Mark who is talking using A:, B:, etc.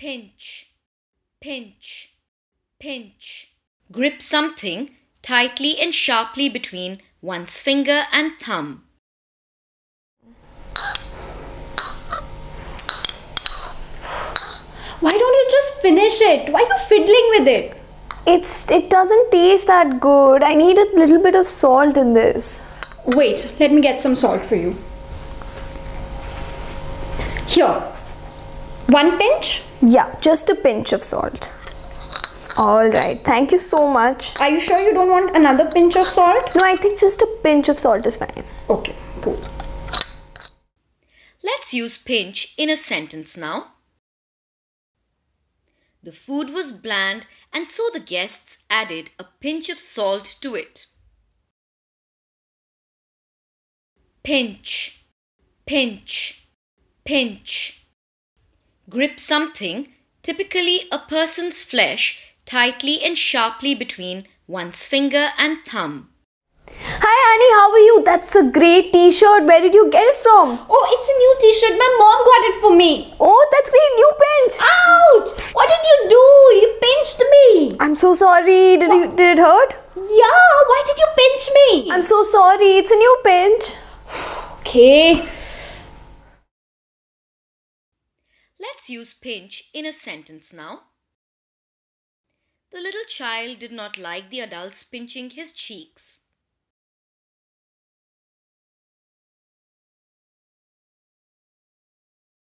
A: pinch, pinch, pinch. Grip something tightly and sharply between one's finger and thumb.
B: Why don't you just finish it? Why are you fiddling with it?
C: It's it doesn't taste that good. I need a little bit of salt in this.
B: Wait, let me get some salt for you. Here. One pinch?
C: Yeah, just a pinch of salt. All right. Thank you so much.
B: Are you sure you don't want another pinch of salt?
C: No, I think just a pinch of salt is fine.
B: Okay, cool.
A: Let's use pinch in a sentence now. The food was bland and so the guests added a pinch of salt to it. Pinch, pinch, pinch. Grip something, typically a person's flesh, tightly and sharply between one's finger and thumb.
C: Hi Annie, how are you? That's a great t-shirt. Where did you get it from?
B: Oh, it's a new t-shirt. My mom got it for me.
C: Oh, that's great. New pinch.
B: Ouch! What did you do? You pinched me.
C: I'm so sorry. Did you did it hurt?
B: Yeah, why did you pinch me?
C: I'm so sorry. It's a new pinch.
B: okay.
A: Let's use pinch in a sentence now. The little child did not like the adults pinching his cheeks.